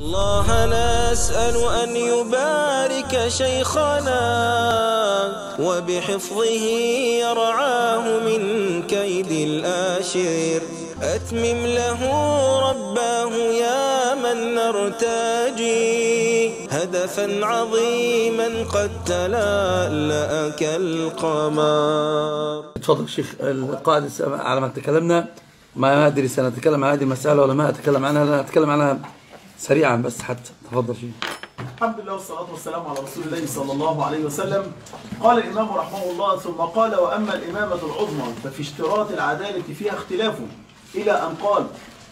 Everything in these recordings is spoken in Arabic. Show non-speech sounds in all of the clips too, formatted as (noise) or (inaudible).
الله نسأل أن يبارك شيخنا وبحفظه يرعاه من كيد الآشر أتمم له رباه يا من نرتجي. هدفا عظيما قد تلألأ كالقمر تفضل شيخ القاعدة على ما تكلمنا ما أدري سنتكلم عن هذه المسألة ولا ما أتكلم عنها لا أتكلم عنها سريعا بس حتى تفضل شيخ الحمد لله والصلاة والسلام على رسول الله صلى الله عليه وسلم. قال الإمام رحمه الله ثم قال وأما الإمامة العظمى ففي اشتراط العدالة فيها اختلاف إلى أن قال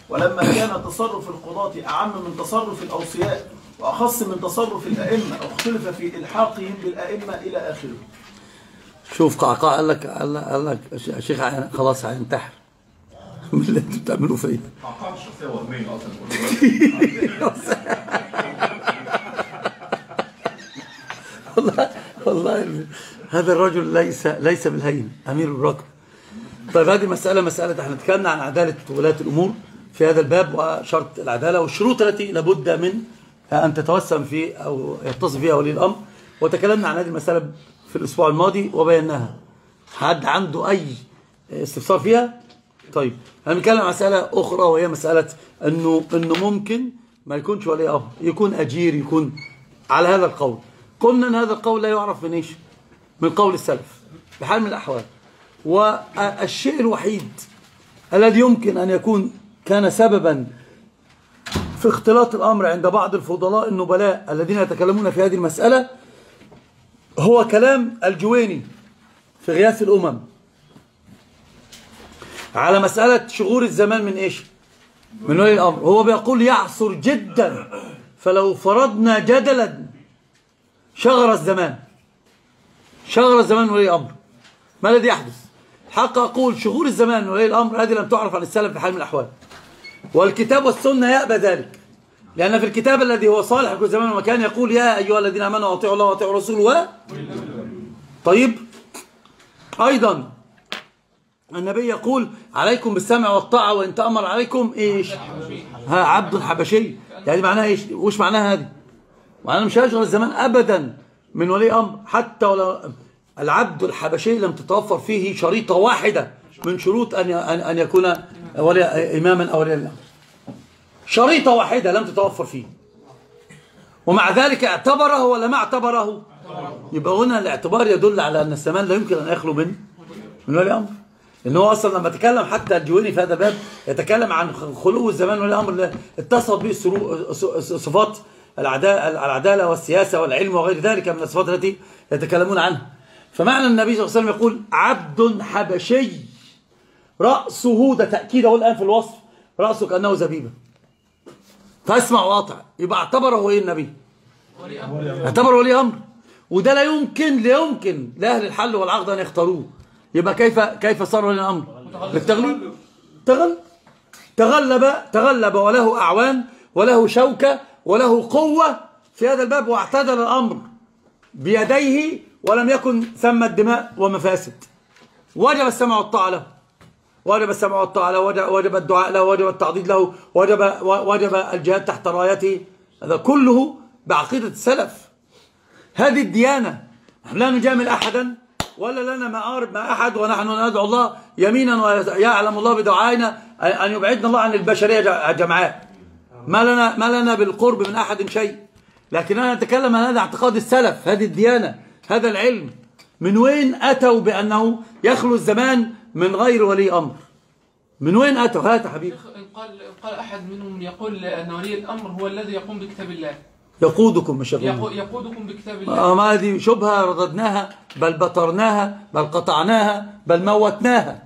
ولما كان تصرف القضاة أعم من تصرف الأوصياء وأخص من تصرف الأئمة اختلف في إلحاقهم بالأئمة إلى آخره. شوف قعقاع قال لك قال لك, قال لك شيخ خلاص هينتحر من اللي أنتوا بتعملوه فيا. قعقاع الشخصية وهمية أصلا والله والله هذا الرجل ليس ليس بالهين أمير الركب. طيب هذه مسألة مسألة إحنا تكلمنا عن عدالة ولاة الأمور في هذا الباب وشرط العدالة والشروط التي لابد من أن تتوسم في أو يتصف فيها ولي الأمر. وتكلمنا عن هذه المسألة في الأسبوع الماضي وبيناها. حد عنده أي استفسار فيها؟ طيب أنا بنتكلم عن مسألة أخرى وهي مسألة أنه, إنه ممكن ما يكونش ولي أمر يكون أجير يكون على هذا القول. قلنا أن هذا القول لا يعرف من إيش؟ من قول السلف بحال من الأحوال. والشيء الوحيد الذي يمكن أن يكون كان سببا في اختلاط الأمر عند بعض الفضلاء النبلاء الذين يتكلمون في هذه المسألة هو كلام الجويني في غياث الأمم. على مسألة شغور الزمان من إيش؟ من ولي الأمر؟ هو بيقول يعصر جدا. فلو فرضنا جدلا شغر الزمان. شغر الزمان ولي الأمر؟ ما الذي يحدث؟ حق أقول شغور الزمان ولي الأمر؟ هذه لم تعرف عن السلف بحال من الأحوال. والكتاب والسنة يأبى ذلك. لأن في الكتاب الذي هو صالح كل زمان ومكان يقول يا أيها الذين آمنوا أطيعوا الله وأطيعوا الرسول و طيب؟ أيضا. النبي يقول عليكم بالسمع والطاعة وإن تأمر عليكم إيش؟ ها عبد حبشي يعني معناها إيش؟ وش معناها هذه؟ معناها مش هيشغل الزمان أبدا من ولي أمر. حتى ولو العبد الحبشي لم تتوفر فيه شريطة واحدة من شروط أن أن يكون ولي إماما أو ولي الأمر. شريطة واحدة لم تتوفر فيه. ومع ذلك اعتبره ولا ما اعتبره؟ يبقى هنا الاعتبار يدل على أن الزمان لا يمكن أن يخلو من من ولي أمر. إن هو أصلا لما تكلم حتى الجويني في هذا الباب يتكلم عن خلو الزمان ولي الأمر اتصف به صفات العداله والسياسة والعلم وغير ذلك من الصفات التي يتكلمون عنها. فمعنى النبي صلى الله عليه وسلم يقول عبد حبشي. رأسه ده تأكيد أهو الآن في الوصف رأسه كأنه زبيبة. فاسمع واطع يبقى اعتبره إيه النبي؟ اعتبره ولي أمر. وده لا يمكن لا يمكن لأهل الحل والعقد أن يختاروه. يبقى كيف كيف صار ولي الأمر؟ بالتغليب تغلب تغلب تغلب وله أعوان وله شوكة وله قوة في هذا الباب واعتدل الأمر بيديه ولم يكن ثم الدماء ومفاسد. وجب السمع والطاعة له. وجب السمع والطاعة له. وجب الدعاء له. وجب التعضيد له. وجب وجب الجهاد تحت رايته. هذا كله بعقيدة السلف. هذه الديانة. نحن لا نجامل أحدا. ولا لنا مآرب مع أحد ونحن ندعو الله يمينا ويعلم الله بدعائنا أن يبعدنا الله عن البشرية جمعاء ما لنا ما لنا بالقرب من أحد شيء. لكننا نتكلم عن هذا اعتقاد السلف هذه الديانة هذا العلم. من وين أتوا بأنه يخلو الزمان من غير ولي أمر؟ من وين أتوا؟ هات حبيبي. قال قال أحد منهم يقول أن ولي الأمر هو الذي يقوم بكتاب الله. يقودكم مش يقودكم يقودكم بكتاب الله. آه ما هذه شبهة رددناها بل بطرناها بل قطعناها بل موتناها.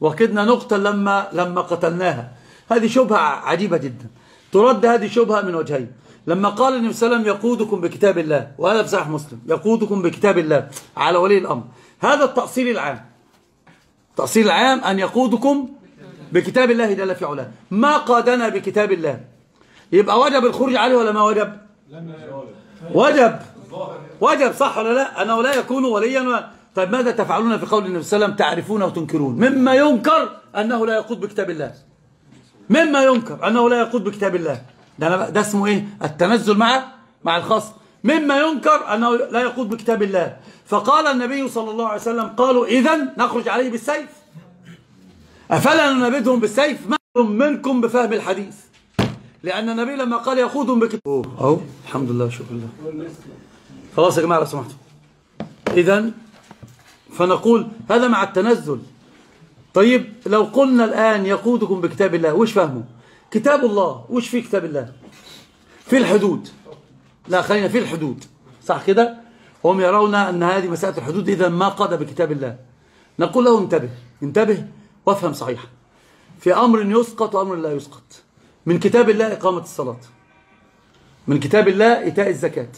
وكدنا نقتل لما لما قتلناها. هذه شبهة عجيبة جدا. ترد هذه شبهة من وجهين. لما قال النبي صلى الله عليه وسلم يقودكم بكتاب الله وهذا في صحيح مسلم يقودكم بكتاب الله على ولي الأمر. هذا التأصيل العام. التأصيل العام أن يقودكم بكتاب الله جل في علاه. ما قادنا بكتاب الله. يبقى وجب الخروج عليه ولا ما وجب؟ وجب. وجب صح ولا لا؟ أنه لا يكون وليا. طيب ماذا تفعلون في قول النبي صلى الله عليه وسلم تعرفون وتنكرون مما ينكر أنه لا يقود بكتاب الله. مما ينكر أنه لا يقود بكتاب الله. ده ده اسمه إيه؟ التنزل مع مع الخصم مما ينكر أنه لا يقود بكتاب الله. فقال النبي صلى الله عليه وسلم قالوا اذا نخرج عليه بالسيف. أفلا ننبذهم بالسيف؟ ما منكم بفهم الحديث. لأن النبي لما قال يقودهم بكتاب اهو الحمد لله شكرا الله خلاص يا جماعة لو سمحتوا. اذا فنقول هذا مع التنزل. طيب لو قلنا الآن يقودكم بكتاب الله وش فهمه كتاب الله وش في كتاب الله؟ في الحدود. لا خلينا في الحدود. صح كده؟ هم يرون أن هذه مسألة الحدود إذا ما قاد بكتاب الله. نقول له انتبه انتبه وافهم صحيح. في أمر يسقط وأمر لا يسقط. من كتاب الله إقامة الصلاة. من كتاب الله إيتاء الزكاة.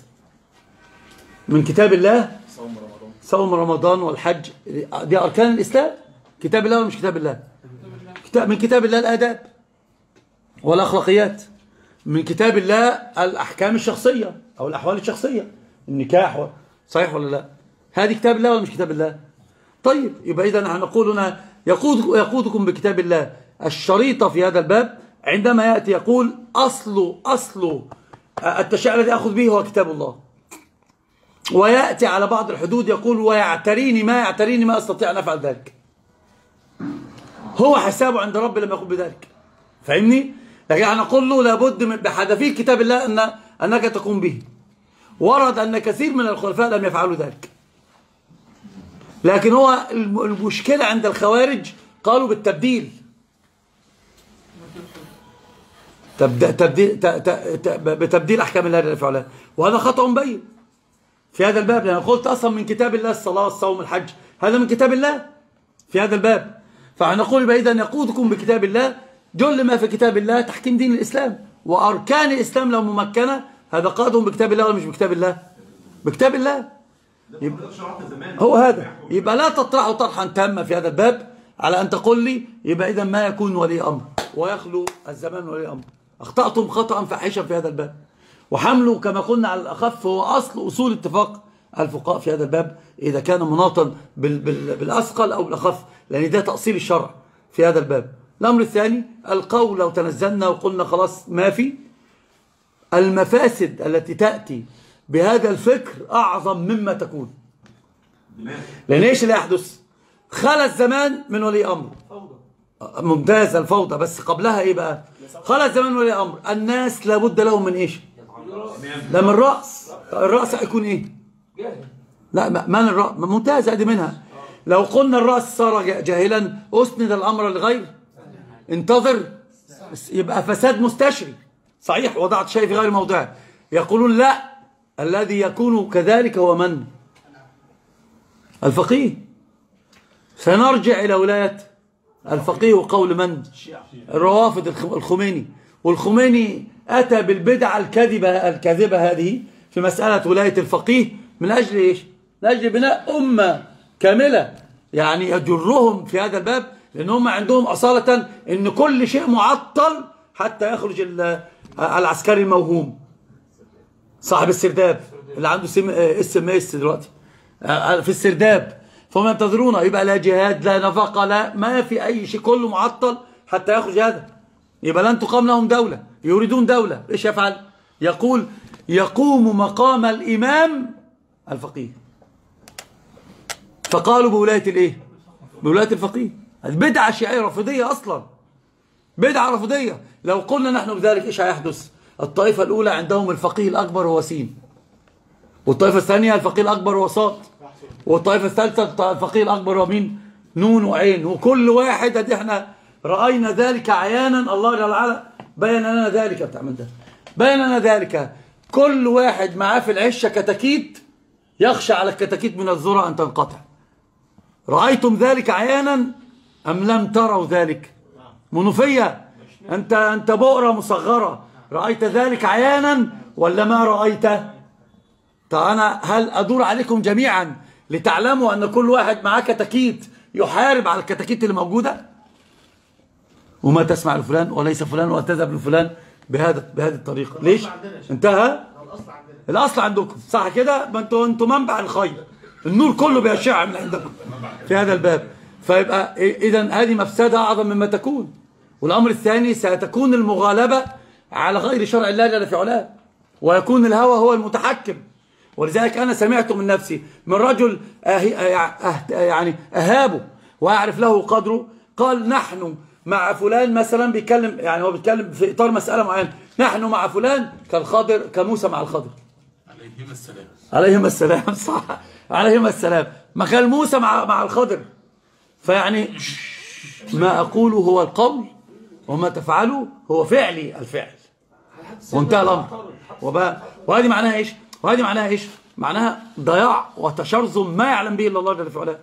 من كتاب الله صوم رمضان. والحج. دي أركان الإسلام؟ كتاب الله ولا مش كتاب الله؟ كتاب من كتاب الله الآداب والأخلاقيات. من كتاب الله الأحكام الشخصية أو الأحوال الشخصية. النكاح صحيح ولا لا؟ هذه كتاب الله ولا مش كتاب الله؟ طيب يبقى إذا نحن نقول هنا يقود يقودكم بكتاب الله الشريطة في هذا الباب. عندما يأتي يقول أصل أصل التشريع الذي أخذ به هو كتاب الله. ويأتي على بعض الحدود يقول ويعتريني ما يعتريني ما أستطيع أن أفعل ذلك. هو حسابه عند ربي لما يقول بذلك. فاهمني؟ لكن أنا نقول له لابد من بحذافير كتاب الله ان أنك تقوم به. ورد أن كثير من الخلفاء لم يفعلوا ذلك. لكن هو المشكلة عند الخوارج قالوا بالتبديل. تبديل بتبديل أحكام الله جل وعلا. وهذا خطأ بين. في هذا الباب لأن قلت أصلا من كتاب الله الصلاة الصوم الحج. هذا من كتاب الله؟ في هذا الباب. فنقول إذا يقودكم بكتاب الله جل ما في كتاب الله تحكيم دين الإسلام وأركان الإسلام لو ممكنة. هذا قادهم بكتاب الله ولا مش بكتاب الله؟ بكتاب الله. يبقى هو هذا. يبقى لا تطرحوا طرحا تاما في هذا الباب على أن تقول لي يبقى إذا ما يكون ولي أمر. ويخلو الزمان ولي أمر. أخطأتم خطأ فاحشا في هذا الباب. وحمله كما قلنا على الأخف هو أصل أصول اتفاق الفقهاء في هذا الباب إذا كان مناطا بالأثقل أو بالأخف لأن ده تأصيل الشرع في هذا الباب. الأمر الثاني القول لو تنزلنا وقلنا خلاص ما في المفاسد التي تأتي بهذا الفكر أعظم مما تكون. لأن إيش اللي يحدث؟ خلى الزمان من ولي أمر. ممتاز الفوضى بس قبلها إيه بقى؟ خلى الزمان ولي أمر. الناس لابد لهم من إيش؟ لا من الرأس. الرأس هيكون إيه؟ لا من الرأس ممتاز هذه منها. لو قلنا الرأس صار جاهلا أسند الأمر لغير انتظر يبقى فساد مستشري. صحيح وضعت شيء في غير موضعه يقولون لا الذي يكون كذلك هو من؟ الفقيه. سنرجع إلى ولاية الفقيه وقول من؟ الروافض الخميني. والخميني أتى بالبدعة الكذبة الكاذبة هذه في مسألة ولاية الفقيه من أجل إيش؟ من أجل بناء أمة كاملة. يعني يجرهم في هذا الباب لأن هم عندهم أصالة أن كل شيء معطل حتى يخرج العسكري الموهوم. صاحب السرداب. اللي عنده SMS دلوقتي؟ في السرداب. فهم ينتظرون يبقى لا جهاد لا نفقة لا ما في أي شيء كله معطل حتى يخرج هذا يبقى لن تقام لهم دولة يريدون دولة. إيش يفعل؟ يقول يقوم مقام الإمام الفقيه. فقالوا بولاية الإيه؟ بولاية الفقيه. البدعة الشيعية رفضية أصلا. بدعة رفضية لو قلنا نحن بذلك إيش هيحدث؟ الطائفة الأولى عندهم الفقيه الأكبر هو سين. والطائفة الثانية الفقيه الأكبر هو صاد. والطائفة الثالثة الفقيه الأكبر هو مين نون وعين. وكل واحد ادي إحنا رأينا ذلك عيانا الله جل وعلا بين لنا ذلك. بتعمل ده. بين لنا ذلك. كل واحد معاه في العشة كتاكيت يخشى على الكتاكيت من الذرة أن تنقطع. رأيتم ذلك عيانا أم لم تروا ذلك؟ منوفية. أنت, أنت بؤرة مصغرة. رأيت ذلك عيانا ولا ما رأيت؟ أنا هل أدور عليكم جميعا؟ لتعلموا أن كل واحد معاه كتاكيت يحارب على الكتاكيت اللي موجودة؟ وما تسمع لفلان وليس فلان وتذهب لفلان بهذا بهذه الطريقة. ليش؟ انتهى؟ الأصل عندكم. صح كده؟ ما أنتوا أنتوا منبع الخير. النور كله بيشع من عندكم. في هذا الباب. فيبقى اذا هذه مفسدة أعظم مما تكون. والأمر الثاني ستكون المغالبة على غير شرع الله جل في علاه. ويكون الهوى هو المتحكم. ولذلك أنا سمعت من نفسي من رجل أه أه يعني أهابه وأعرف له قدره قال نحن مع فلان مثلا بيتكلم يعني هو بيتكلم في إطار مسألة معينة نحن مع فلان كالخضر كموسى مع الخضر. عليهما السلام. عليهما السلام (laughs) صح. عليهما السلام. ما كان موسى مع مع الخضر. فيعني ما أقوله هو القول وما تفعله هو فعلي الفعل. وانتهى الأمر. وبقى وهذه معناها إيش؟ وهذه معناها إيش؟ معناها ضياع وتشرذم ما يعلم به إلا الله جل في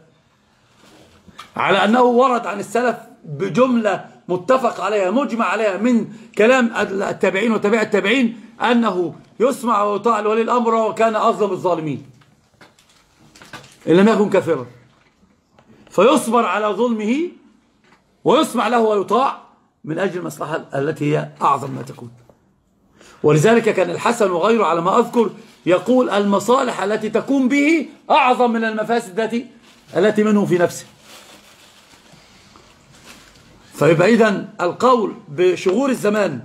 على أنه ورد عن السلف بجملة متفق عليها مجمع عليها من كلام التابعين وتابع التابعين أنه يسمع ويطاع لولي الأمر وكان أظلم الظالمين. إن لم يكن كافرا. فيصبر على ظلمه ويسمع له ويطاع من أجل المصلحة التي هي أعظم ما تكون. ولذلك كان الحسن وغيره على ما أذكر يقول المصالح التي تكون به أعظم من المفاسد التي التي منه في نفسه. فيبقى إذن القول بشغور الزمان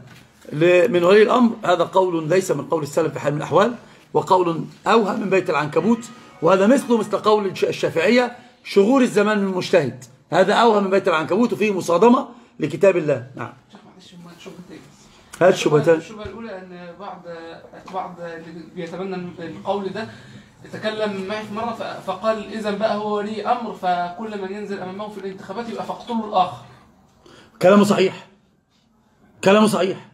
من ولي الأمر هذا قول ليس من قول السلف في حال من الأحوال وقول أوهى من بيت العنكبوت وهذا مثله مثل قول الشافعية شغور الزمان من المجتهد. هذا أوهى من بيت العنكبوت وفيه مصادمة لكتاب الله. نعم. هات شبهتين الشبهة الأولى أن بعض بعض اللي بيتبنى القول ده تكلم معي في مرة فقال إذا بقى هو ولي أمر فكل من ينزل أمامه في الانتخابات يبقى فاقتلوا الآخر. كلامه صحيح. كلامه صحيح.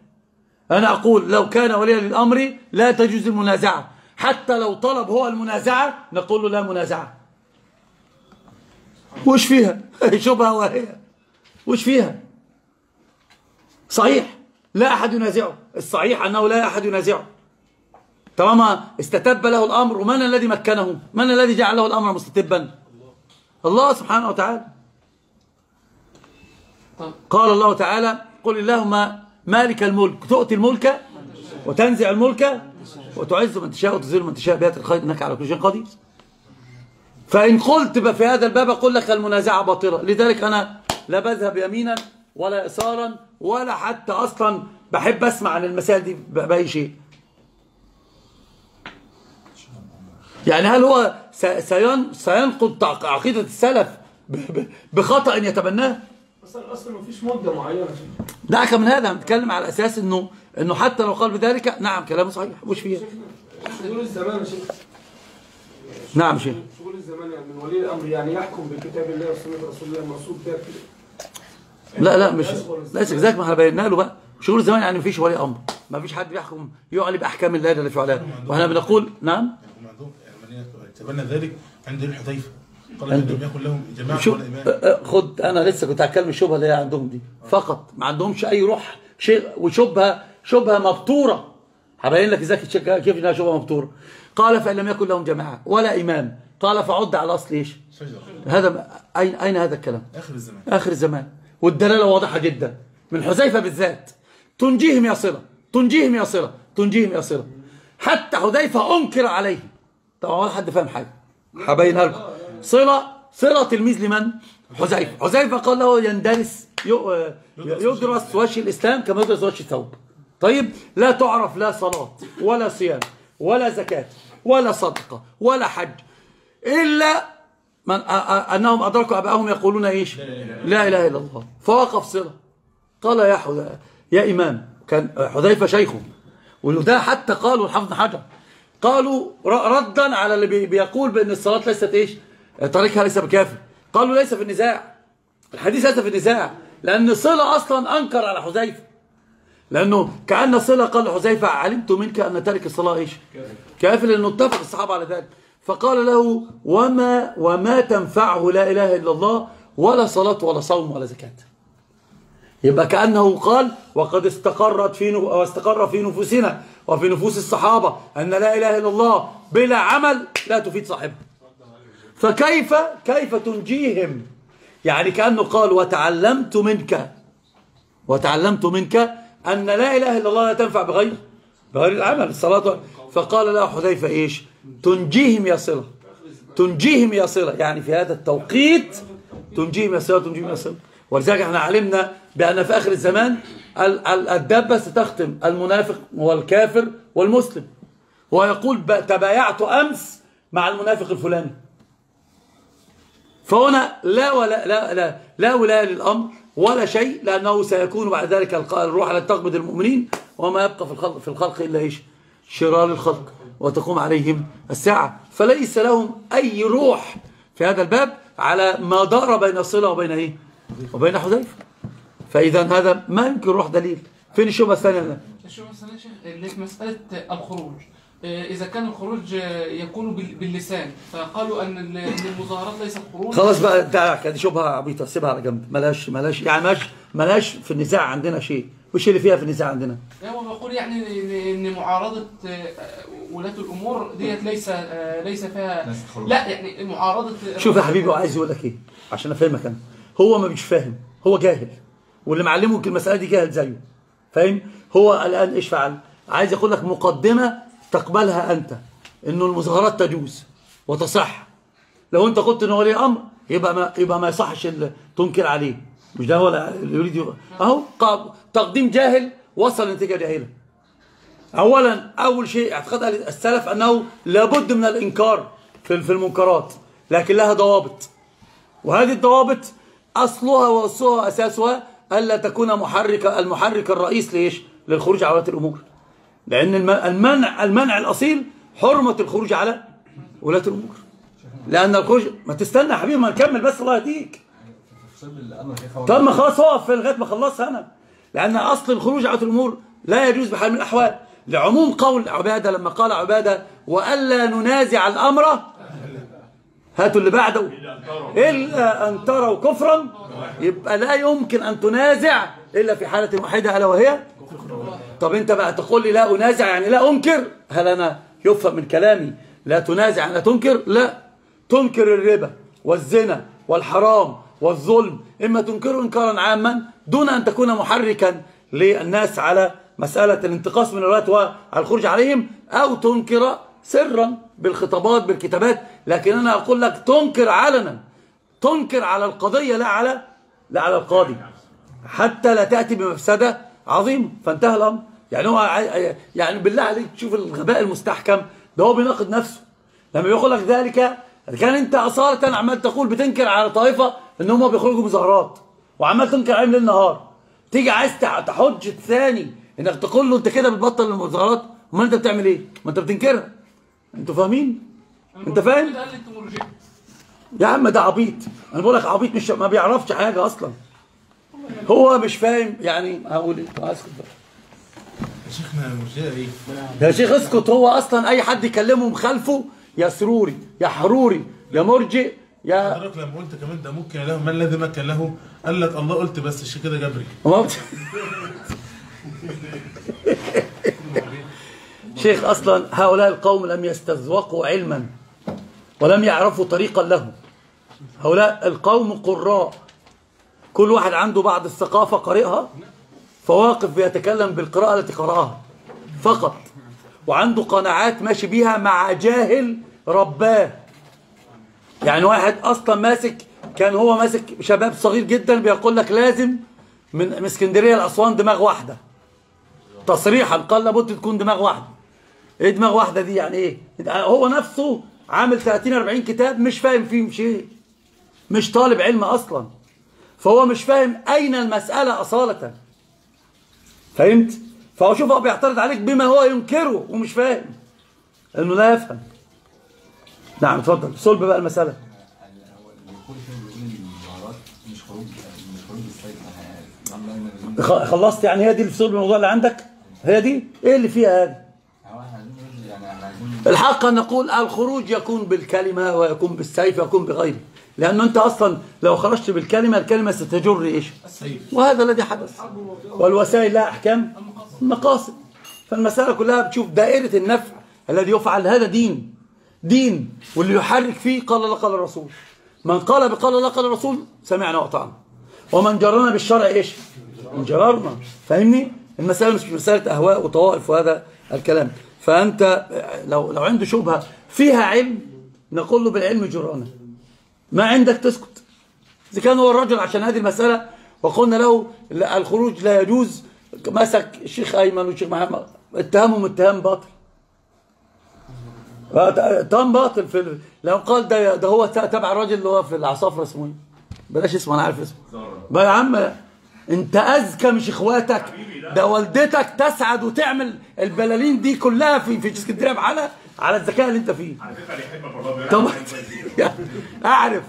أنا أقول لو كان وليا للأمر لا تجوز المنازعة. حتى لو طلب هو المنازعة نقول له لا منازعة. وش فيها؟ (laughs) شبهة وهي. وش فيها؟ صحيح. لا أحد ينازعه. الصحيح أنه لا أحد ينازعه. طالما استتب له الأمر ومن الذي مكنه؟ من الذي جعل له الأمر مستتبا؟ الله سبحانه وتعالى. قال الله تعالى قل اللهم مالك الملك. تؤتي الملك وتنزع الملك وتعز من تشاء وتذل من تشاء. بيات الخير إنك على كل شيء قدير. فإن قلت في هذا الباب أقول لك المنازعة باطلة. لذلك أنا لا بذهب يمينا ولا يسارا ولا حتى أصلا بحب أسمع عن المسائل دي بأي شيء. يعني هل هو سينقض عقيدة السلف بخطأ يتبناه؟ أصلا أصلا مفيش مدة معينة. دعك من هذا هنتكلم على أساس انه إنه حتى لو قال بذلك نعم كلامه صحيح وش فيه. شغل الزمان يا شيخ. نعم شيخ. شغل الزمان يعني من ولي الأمر يعني يحكم بكتاب الله وسنة رسول الله المقصود بها لا لا مش ليس كذلك ما إحنا بينا له بقى. شغل الزمان يعني مفيش ولي أمر. ما فيش حد بيحكم يعلي بأحكام الله جل في علاه وإحنا بنقول نعم؟ عندهم تبنى ذلك عند الحذيفة. قال لم يكن لهم جماعة ولا إمام. خد أنا لسه كنت هتكلم الشبهه اللي هي عندهم دي. فقط ما عندهمش أي روح شيء وشبهة شبهة مبتورة. هبين لك إزاي كيف إنها شبهة مبتورة. قال فإن لم يكن لهم جماعة ولا إمام. قال فعد على اصل إيش؟ شجره هذا اين أين هذا الكلام؟ آخر الزمان. آخر الزمان. والدلالة واضحة جدا. من حذيفة بالذات. تنجيهم يا صلة. تنجيهم يا صلة. تنجيهم يا صلة. حتى حذيفة أنكر عليه. طبعا ولا حد فاهم حاجة. هبينها لكم. صلة. صلة تلميذ لمن؟ حذيفة. حذيفة قال له يندرس ي- يدرس وجه الإسلام كما يدرس وجه الثوب. طيب؟ لا تعرف لا صلاة ولا صيام ولا زكاة ولا صدقة ولا حج إلا من أ- أ- أنهم أدركوا ابائهم يقولون إيش؟ لا إله إلا الله. فوقف صله قال يا يا امام كان حذيفة شيخه. وده حتى قالوا الحافظ حجر. قالوا ردا على اللي بي- بيقول بأن الصلاة ليست إيش؟ طريقها ليس بكافر قالوا ليس في النزاع. الحديث ليس في النزاع. لأن صلة أصلا أنكر على حذيفة. لأنه كأن صلة قال لحذيفه علمت منك أن تارك الصلاة إيش؟ كافر لأنه اتفق الصحابة على ذلك. فقال له وما وما تنفعه لا إله إلا الله ولا صلاة ولا صوم ولا زكاة. يبقى كأنه قال وقد استقرت في. واستقر في نفوسنا وفي نفوس الصحابة أن لا إله إلا الله بلا عمل لا تفيد صاحبها فكيف كيف تنجيهم؟ يعني كأنه قال وتعلمت منك وتعلمت منك أن لا إله إلا الله لا تنفع بغير بغير العمل الصلاة. فقال له حذيفة إيش؟ تنجيهم يا صلة. تنجيهم يا صلة. يعني في هذا التوقيت تنجيهم يا صلة تنجيهم يا صلة. ولذلك إحنا علمنا بأن في آخر الزمان ال- ال- الدابة ستختم المنافق والكافر والمسلم. ويقول تبايعت أمس مع المنافق الفلاني. فهنا لا ولا لا لا لا ولاية للأمر ولا شيء لأنه سيكون بعد ذلك الروح التي تقبض المؤمنين وما يبقى في الخلق في الخلق إلا إيش؟ شرار الخلق. وتقوم عليهم الساعة. فليس لهم أي روح في هذا الباب على ما دار بين صلة وبين إيه؟ وبين حذيفة. فإذا هذا ما يمكن روح دليل. فين الشبهة الثانية؟ شو مثلا يا شيخ اللي في مسألة الخروج. آه، إذا كان الخروج آه، يكون بال- باللسان. فقالوا أن ال- أن المظاهرات ليست خروج خلاص بقى دي شبهة عبيطة. سيبها على جنب. ملاش ملاش يعني ملاش ملاش في النزاع عندنا شيء. وش اللي فيها في النزاع عندنا؟ هو بيقول يعني إن- ان معارضة آه، ولاة الأمور ديت ليس آه، ليس فيها. لا يعني معارضه شوف يا حبيبي هو عايز يقول لك إيه؟ عشان أفهمك أنا. هو ما مش فاهم. هو جاهل. واللي معلمه المسألة دي جاهل زيه. فاهم؟ هو الآن إيش فعل؟ عايز يقول لك مقدمة تقبلها أنت. إنه المظاهرات تجوز وتصح. لو أنت قلت إنه ولي أمر يبقى ما يبقى ما يصحش تنكر عليه. مش ده هو اللي يريد. أهو تقديم جاهل وصل لنتيجة جاهلة. اولا أول شيء اعتقاد السلف أنه لابد من الإنكار في المنكرات لكن لها ضوابط. وهذه الضوابط أصلها وأصلها وأساسها الا تكون محرك المحرك الرئيس ليش للخروج على ولاة الأمور. لأن الم- المنع المنع الأصيل حرمة الخروج على ولاة الأمور. لأن الخروج ما تستنى يا حبيبي ما نكمل بس الله يهديك. طب ما خلاص اقف لغاية ما اخلصها أنا. لأن أصل الخروج على الأمور لا يجوز بحال من الأحوال. لعموم قول عبادة لما قال عبادة وألا ننازع الأمر هاتوا اللي بعده. إلا أن تروا كفرا يبقى لا يمكن أن تنازع إلا في حالة واحدة ألا وهي؟ طب أنت بقى تقول لي لا أنازع يعني لا أنكر؟ هل أنا يفهم من كلامي؟ لا تنازع لا تنكر؟ لا. تنكر الربا والزنا والحرام والظلم إما تنكره انكارا عاما دون أن تكون محركا للناس على مسألة الانتقاص من الولاة وعلى الخروج عليهم أو تنكر سرا بالخطابات بالكتابات. لكن أنا أقول لك تنكر علنا تنكر على القضية لا على لا على القاضي. حتى لا تأتي بمفسدة عظيمة فانتهى الأمر. يعني هو يعني بالله عليك تشوف الغباء المستحكم. ده هو بيناقض نفسه. لما يقول لك ذلك كان أنت أصالة عمال تقول بتنكر على طائفة ان هم بيخرجوا مظاهرات وعمال تنكر عليهم ليل نهار تيجي عايز تح- تحج الثاني انك تقول له انت كده بتبطل المظاهرات امال انت بتعمل إيه؟ ما انت بتنكرها أنتوا فاهمين؟ انت فاهم؟ يا عم ده عبيط أنا بقول لك عبيط مش ما بيعرفش حاجة أصلا هو مش فاهم يعني هقول إيه اسكت بقى يا شيخنا المشكلة إيه؟ يا شيخ اسكت هو أصلا أي حد يكلمه مخالفه يا سروري يا حروري يا مرجئ يا حضرتك لما قلت كمان ده ممكن له ما الذي مكن له؟ قال لك الله قلت بس الشيء كده جبري شيخ أصلا هؤلاء القوم لم يستذوقوا علما ولم يعرفوا طريقا له. هؤلاء القوم قراء. كل واحد عنده بعض الثقافة قارئها فواقف بيتكلم بالقراءة التي قرأها فقط وعنده قناعات ماشي بيها مع جاهل رباه. يعني واحد أصلا ماسك كان هو ماسك شباب صغير جدا بيقول لك لازم من اسكندرية لأسوان دماغ واحدة. تصريحا قال لابد تكون دماغ واحدة. إيه دماغ واحدة دي؟ يعني إيه؟ هو نفسه عامل 30 40 كتاب مش فاهم فيهم شيء. مش طالب علم أصلا. فهو مش فاهم أين المسألة أصالة. فهمت؟ فهو شوف هو بيعترض عليك بما هو ينكره ومش فاهم. إنه لا يفهم. نعم اتفضل. صلب بقى المسألة. خلصت يعني هي دي اللي صلب الموضوع اللي عندك؟ هي دي؟ إيه اللي فيها هذا يعني؟ الحق أن نقول الخروج يكون بالكلمة ويكون بالسيف ويكون بغيره. لأنه أنت أصلا لو خرجت بالكلمة الكلمة ستجر إيش؟ وهذا الذي حدث. والوسائل لها أحكام المقاصد فالمسألة كلها بتشوف دائرة النفع الذي يفعل هذا دين. دين واللي يحرك فيه قال الله قال الرسول. من قال بقال الله قال الرسول سمعنا وأطعنا. ومن جرنا بالشرع إيش؟ من جررنا فاهمني؟ المسألة مش مسألة أهواء وطوائف وهذا الكلام. فأنت لو لو عنده شبهة فيها علم نقول له بالعلم جرأنا. ما عندك تسكت. إذا كان هو الرجل عشان هذه المسألة وقلنا له لا الخروج لا يجوز. مسك الشيخ أيمن والشيخ محمد. اتهمهم اتهام باطل. باطل في لو قال ده ده هو تبع الراجل اللي هو في العصافره اسمه إيه بلاش اسمه أنا عارف اسمه. بقى يا عم أنت اذكى مش اخواتك ده والدتك تسعد وتعمل البلالين دي كلها في في اسكندريه بحالها على الذكاء اللي أنت فيه. طب يعني (laughs) أعرف.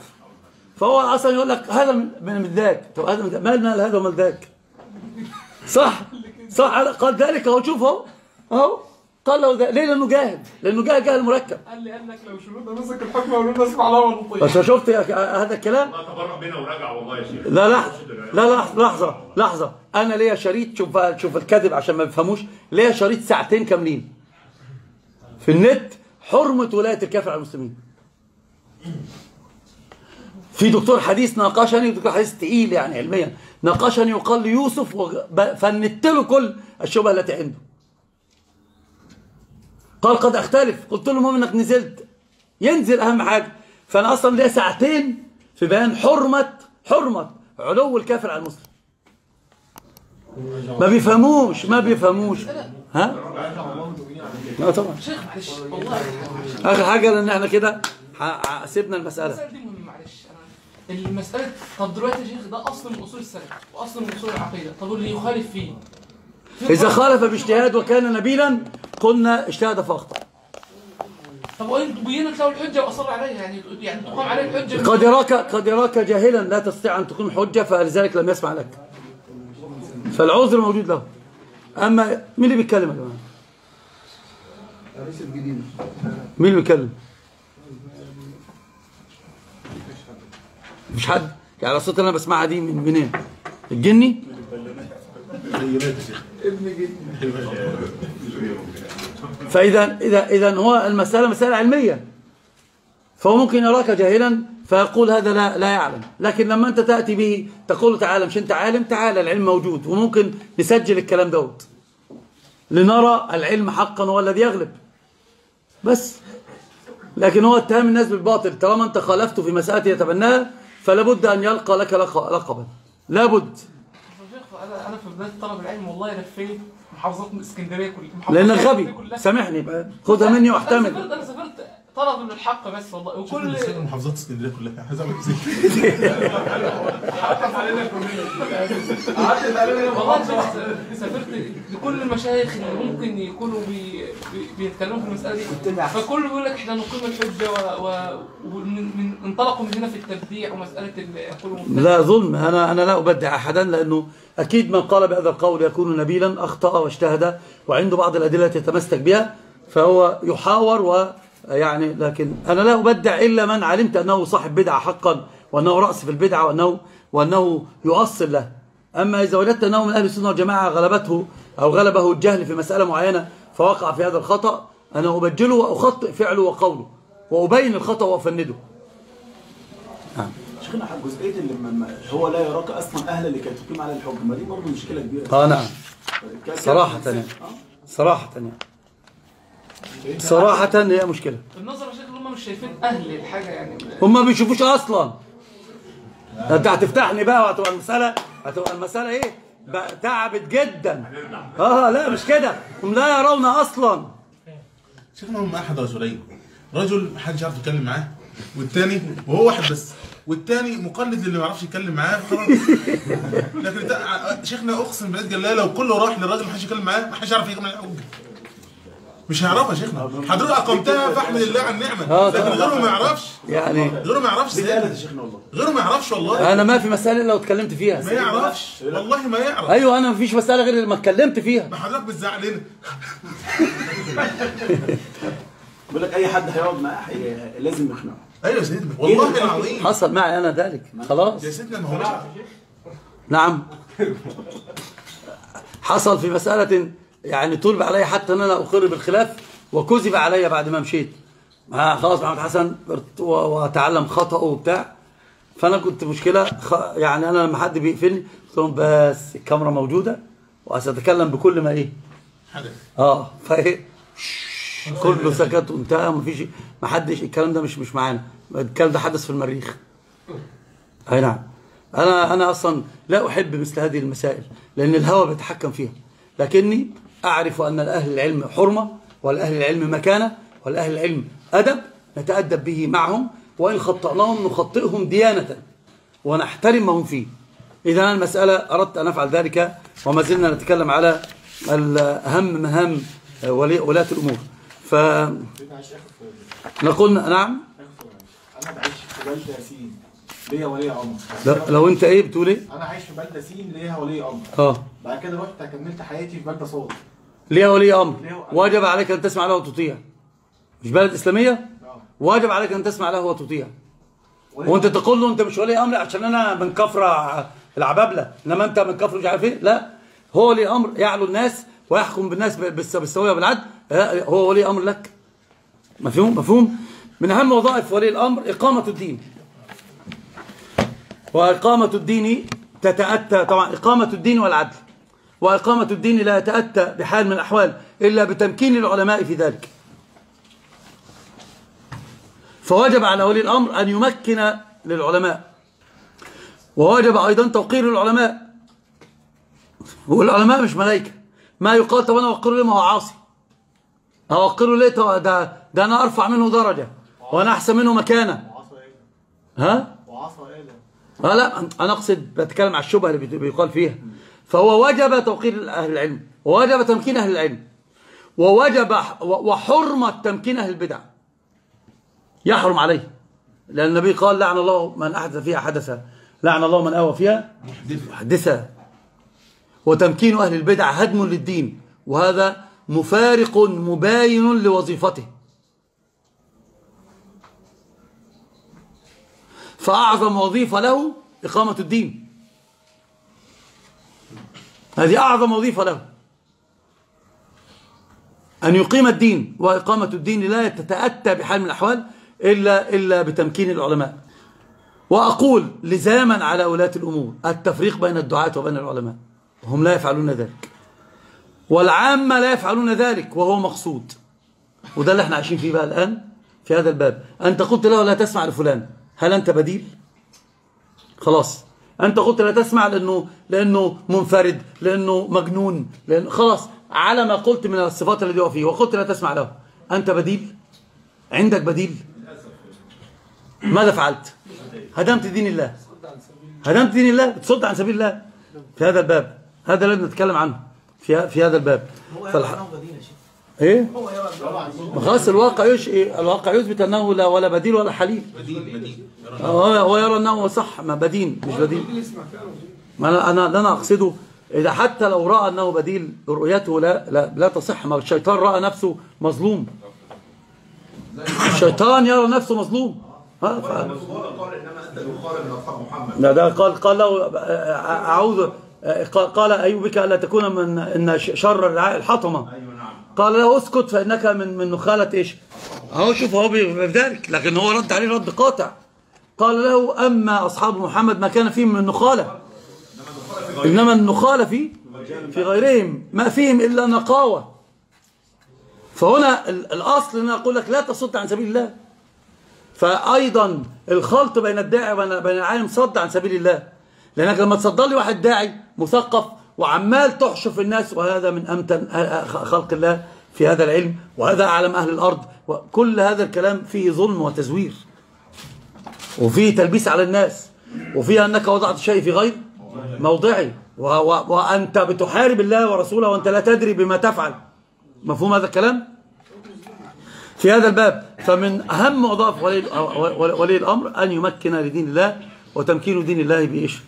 فهو أصلا يقول لك هذا من ذاك طب هذا من ذاك مال مال هذا ومال ذاك صح؟ صح. قال ذلك أهو شوف أهو أهو. له ذلك. ليه؟ لأنه جاهل. لأنه جاهل جاهل مركب. قال لي قال لك لو شنودة مسك الحكم قالوا لنا اسمع الله ونطيع بس شفت هذا الكلام. تبرع بينا ورجع والله يا شيخ. لا لحظة. لا لحظة لحظة لحظة. أنا ليا شريط شوف شوف الكذب عشان ما بيفهموش ليا شريط ساعتين كاملين. في النت حرمة ولاية الكافر على المسلمين. في دكتور حديث ناقشني دكتور حديث تقيل يعني علميا. ناقشني وقال لي يوسف فندت له كل الشبهة التي عنده. قال قد أختلف. قلت له المهم إنك نزلت. ينزل أهم حاجة. فأنا أصلا ليا ساعتين في بيان حرمة حرمة علو الكافر على المسلم. ما بيفهموش ما بيفهموش. ها؟ لا طبعا. آخر حاجة لأن إحنا كده سيبنا المسألة. المسألة طب دلوقتي يا شيخ ده أصل من أصول السلف وأصل من أصول العقيدة. طب اللي يخالف فيه فرق. خالف باجتهاد وكان نبيلا قلنا اجتهد فأخطأ. طب وين بينت له الحجة وأصر عليها يعني يعني تقام عليه الحجة. قد يراك قد يراك جاهلا لا تستطيع أن تقيم حجة فلذلك لم يسمع لك. فالعذر موجود له. أما مين اللي بيتكلم يا جماعة؟ مين اللي بيتكلم؟ مفيش حد. يعني الصوت اللي أنا بسمعها دي من منين؟ الجني؟ فإذا إذا إذا هو المسألة مسألة علمية. فهو ممكن يراك جاهلا فيقول هذا لا لا يعلم. لكن لما أنت تأتي به تقول تعالى مش أنت عالم؟ تعالى العلم موجود. وممكن نسجل الكلام دوت. لنرى العلم حقا هو الذي يغلب. بس. لكن هو اتهام الناس بالباطل. طالما أنت خالفته في مسألة يتبناها فلا بد أن يلقى لك لق- لقبا. لابد أنا في بداية طلب العلم والله لفيت محافظات من اسكندرية كلها. لانك غبي. سامحني خدها مني واحتمل. أنا سافرت طلب من الحق بس والله. وكل كل محافظات اسكندرية كلها. عايز اعمل زي والله شيخ سافرت لكل المشايخ اللي ممكن يكونوا بي بي بيتكلموا في المسألة دي. فكله بيقول لك إحنا نقيم الحجة و- و- ومن من انطلقوا من هنا في التبديع ومسألة ال- يقولوا. لا ظلم. أنا أنا لا أبدع أحدا لأنه أكيد من قال بهذا القول يكون نبيلا أخطأ واجتهد وعنده بعض الأدلة التي يتمسك بها فهو يحاور ويعني لكن أنا لا أبدع إلا من علمت أنه صاحب بدعة حقا وأنه رأس في البدعة وأنه وأنه يؤصل له. أما إذا وجدت أنه من أهل السنة والجماعة غلبته أو غلبه الجهل في مسألة معينة فوقع في هذا الخطأ أنا أبجله وأخطئ فعله وقوله وأبين الخطأ وأفنده. شيخنا حق جزئية اللي لما ما- هو لا يراك أصلا أهلا لكي تقيم على الحكم ما دي برضه مشكلة كبيرة. آه نعم. صراحة يعني. صراحة يعني. صراحة هي مشكلة. النظر يا شيخ اللي هم مش شايفين أهل الحاجة يعني. هم ما بيشوفوش أصلا. أنت هتفتحني بقى وهتبقى المسألة هتبقى المسألة إيه؟ بقى تعبت جدا. آه لا مش كده. هم لا يرون أصلا. شيخنا هم أحد رجلين. رجل محدش يعرف يتكلم معاه والتاني وهو واحد بس. والتاني مقلد للي ما يعرفش يتكلم معاه. خلاص (laughs) لكن شيخنا أقسم بالله لو كله راح للراجل ما حدش يتكلم معاه ما حدش يعرف يعمل حجه مش هيعرفها يا شيخنا. حضرتك أقمتها فاحمد الله على النعمه لكن. غيره ما يعرفش. يعني غيره ما يعرفش يا شيخنا والله. غيره ما يعرفش والله. أنا ما في مسألة لو اتكلمت ما فيها يعرفش. والله ما يعرف. أيوه أنا ما فيش مسألة غير لما اتكلمت فيها. ما حضرتك بتزعلنا (laughs) بيقول لك أي حد هيقعد معاه هي- لازم يقنعه. أيوه يا سيدنا والله العظيم. حصل معي أنا ذلك. خلاص؟ يا سيدنا ما هو نعم. حصل في مسألة يعني طلب علي حتى أن أنا أقر بالخلاف وكذب علي بعد ما مشيت. آه خلاص محمد حسن وتعلم خطأه وبتاع. فأنا كنت مشكلة خ... يعني أنا لما حد بيقفلني قلت لهم بس الكاميرا موجودة وسأتكلم بكل ما إيه. حدث آه فإيه؟ كله سكت وانتهى ومفيش ما حدش الكلام ده مش مش معانا. الكلام ده حدث في المريخ. أي نعم. أنا أنا أصلا لا أحب مثل هذه المسائل لأن الهوى بيتحكم فيها. لكني أعرف أن لأهل العلم حرمة ولأهل العلم مكانة ولأهل العلم أدب نتأدب به معهم وإن خطأناهم نخطئهم ديانة ونحترم ما هم فيه. إذا أنا المسألة أردت أن أفعل ذلك وما زلنا نتكلم على أهم مهام ولي- ولاة الأمور فنقول نعم. أنا بعيش في بلدة سين ليا ولي أمر. لا- لو أنت إيه بتقول إيه؟ أنا عايش في بلدة سين ليها ولي أمر. آه. بعد كده رحت كملت حياتي في بلدة صاد. ليها ولي أمر. واجب عليك أن تسمع له وتطيع. مش بلد إسلامية؟ واجب عليك أن تسمع له وتطيع. وأنت تقول له أنت مش ولي أمر عشان أنا من كفر العبابلة. إنما أنت من كفر مش عارف إيه. لا. هو ولي أمر يعلو الناس ويحكم بالناس بالس- بالسوية والعدل لا، هو ولي أمر لك. مفهوم؟ مفهوم؟ من أهم وظائف ولي الأمر إقامة الدين. وإقامة الدين تتأتى طبعا إقامة الدين والعدل. وإقامة الدين لا يتأتى بحال من الأحوال إلا بتمكين العلماء في ذلك. فوجب على ولي الأمر أن يمكن للعلماء. ووجب أيضا توقير العلماء. والعلماء مش ملائكة. ما يقال طب أنا أوقره ليه ما هو عاصي. أوقره ليه ده, ده أنا أرفع منه درجة. وأنا أحسن منه مكانة. ها؟ وعصا آلة آه لا أنا أقصد بتكلم على الشبهة اللي بي- بيقال فيها. فهو وجب توقير أهل العلم. ووجب تمكين أهل العلم. ووجب وحرمة تمكين أهل البدع. يحرم عليه. لأن النبي قال لعن الله من أحدث فيها حدثا. لعن الله من أوى فيها محدثا وتمكين أهل البدع هدم للدين. وهذا مفارق مباين لوظيفته. فأعظم وظيفة له إقامة الدين. هذه أعظم وظيفة له. أن يقيم الدين وإقامة الدين لا تتأتى بحال من الأحوال إلا, إلا بتمكين العلماء. وأقول لزاما على ولاة الأمور التفريق بين الدعاة وبين العلماء. هم لا يفعلون ذلك. والعامة لا يفعلون ذلك وهو مقصود. وده اللي إحنا عايشين فيه بقى الآن في هذا الباب. أنت قلت له لا تسمع لفلان. هل أنت بديل؟ خلاص. أنت قلت لا تسمع لأنه, لأنه منفرد لأنه مجنون لأنه خلاص. على ما قلت من الصفات التي هو فيه. وقلت لا تسمع له. أنت بديل؟ عندك بديل؟ ماذا فعلت؟ هدمت دين الله. هدمت دين الله؟ بتصد عن سبيل الله؟ في هذا الباب. هذا الذي نتكلم عنه. في في هذا الباب. فالح... إيه؟ خلاص الواقع يش... إيه؟ الواقع يثبت أنه لا ولا بديل ولا بديل بديل هو يرى أنه صح ما بدين مش بديل. ما أنا أنا أنا أقصده إذا حتى لو رأى أنه بديل رؤيته لا لا لا تصح. ما الشيطان رأى نفسه مظلوم. الشيطان يرى نفسه مظلوم. ها ف... لا ده قال قال له اعوذ قال- قال ايوب بك ألا تكون من إن شر الحطمة. قال له اسكت فإنك من من نخالة إيش؟ أهو شوف هو بذلك لكن هو رد عليه رد قاطع. قال له أما أصحاب محمد ما كان فيهم من النخالة. إنما النخالة في في غيرهم ما فيهم إلا نقاوة. فهنا ال- الأصل إن أنا أقول لك لا تصد عن سبيل الله. فايضا الخلط بين الداعي وبين بين العالم صد عن سبيل الله. لأنك لما تصدر لي واحد داعي مثقف وعمال تحشف الناس وهذا من أمتن خلق الله في هذا العلم وهذا أعلم أهل الأرض وكل هذا الكلام فيه ظلم وتزوير. وفيه تلبيس على الناس وفيه أنك وضعت شيء في غير موضعي. و و وأنت بتحارب الله ورسوله وأنت لا تدري بما تفعل. مفهوم هذا الكلام؟ في هذا الباب فمن أهم وظائف ولي, ولي الأمر أن يمكن لدين الله وتمكين دين الله بإيش؟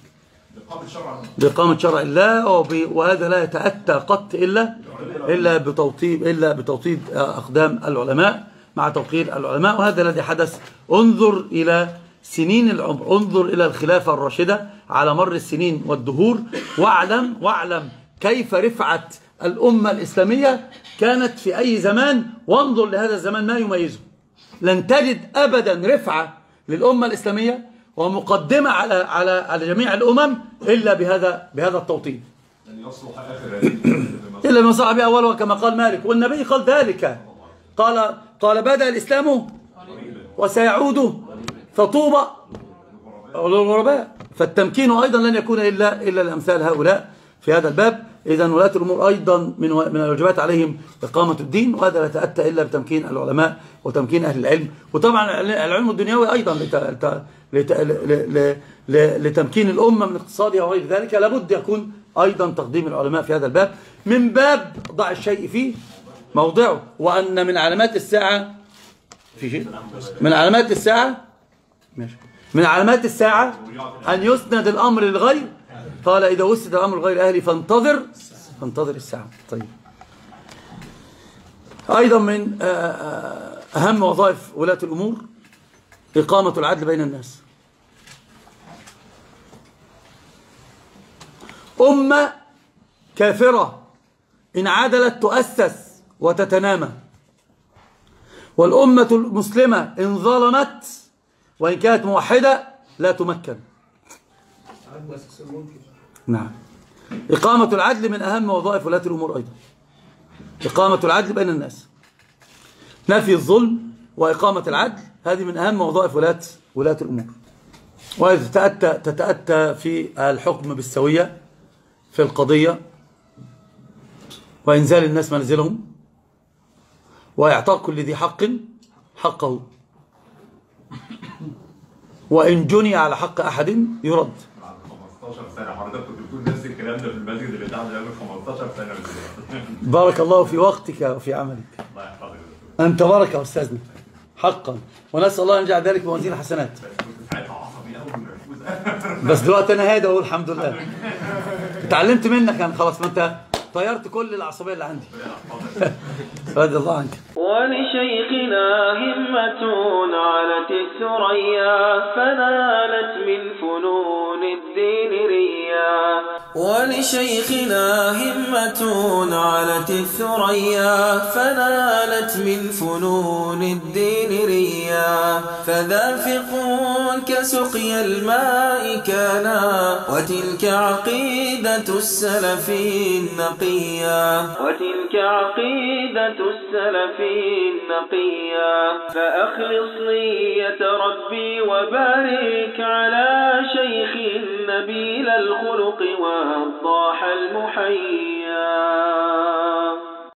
بإقامة شرع. الله وهذا لا يتأتى قط إلا إلا بتوطيد إلا بتوطيد أقدام العلماء مع توقير العلماء. وهذا الذي حدث انظر إلى سنين العمر انظر إلى الخلافة الراشدة على مر السنين والدهور واعلم واعلم كيف رفعت الأمة الإسلامية كانت في أي زمان. وانظر لهذا الزمان ما يميزه. لن تجد أبدا رفعة للأمة الإسلامية ومقدمة على على على جميع الأمم إلا بهذا بهذا التوطين. إلا ما صح به أولها كما قال مالك والنبي قال ذلك. قال قال بدأ الإسلام وسيعود فطوبى للغرباء. فالتمكين أيضا لن يكون إلا إلا لأمثال هؤلاء في هذا الباب. إذا ولاة الأمور أيضا من من الواجبات عليهم إقامة الدين وهذا لا يتأتى إلا بتمكين العلماء وتمكين أهل العلم. وطبعا العلم الدنيوي أيضا لتمكين الأمة من اقتصادها وغير ذلك لابد يكون أيضا تقديم العلماء في هذا الباب. من باب ضع الشيء فيه موضعه وأن من علامات الساعة في شيء؟ من علامات الساعة؟ ماشي. من علامات الساعة أن يسند الأمر للغير؟ قال إذا وسد الأمر لغير أهلي فانتظر فانتظر الساعة. طيب. أيضا من آه، آه، أهم وظائف ولاة الأمور إقامة العدل بين الناس. أمة كافرة إن عدلت تؤسس وتتنامى. والأمة المسلمة إن ظلمت وإن كانت موحدة لا تمكن. نعم. إقامة العدل من أهم وظائف ولاة الأمور أيضا. إقامة العدل بين الناس. نفي الظلم وإقامة العدل هذه من أهم وظائف ولاة ولاة الأمور. وهذه تتأتى, تتأتى في الحكم بالسوية في القضية وإنزال الناس منزلهم وإعطاء كل ذي حق حقه. وإن جني على حق أحد يرد. بعد 15 سنة حضرتك كنت بتقول نفس الكلام ده في المسجد اللي تحت من 15 سنة. بالظبط بارك الله في وقتك وفي عملك. الله يحفظك أنت بركة يا أستاذنا. حقا. ونسأل الله أن يجعل ذلك موازين حسنات. كنت ساعتها عصبي قوي ونرفوز بس دلوقتي أنا هادي أقول الحمد لله. اتعلمت منك أنا خلاص ما أنت طيرت كل العصبية اللي عندي. (laughs) رضي الله عنك. ولشيخنا همة علت الثريا فنالت من فنون الدين ريا. ولشيخنا همة علت الثريا فنالت من فنون الدين ريا. فذا فقه كسقي الماء كانا وتلك عقيدة السلف النقيا. نقيا. وتلك عقيدة السلف نقيا. فأخلص لي ربي وبارك على شيخ نبيل الخلق والضاح المحيا.